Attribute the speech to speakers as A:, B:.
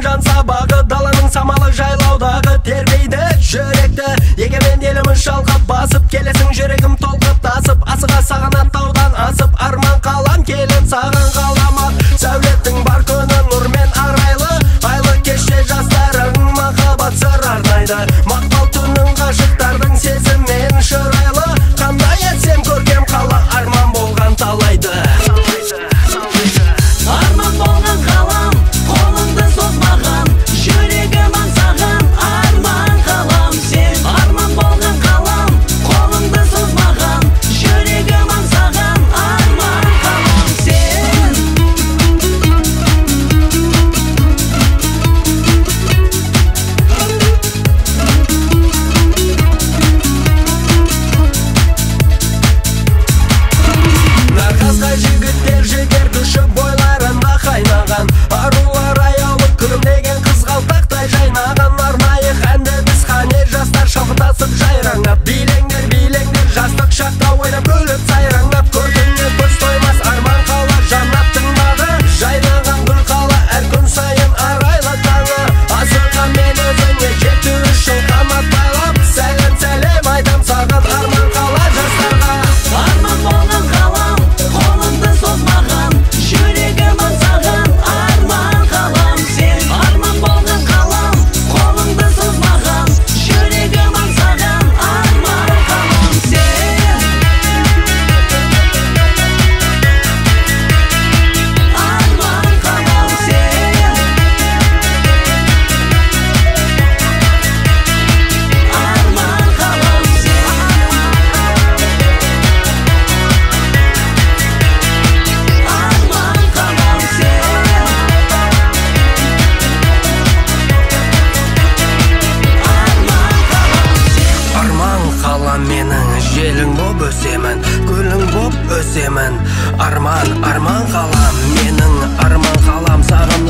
A: 让咱把个大。өсемін гүлің боп өсемін. Арман арман қалам менің арман қалам сағын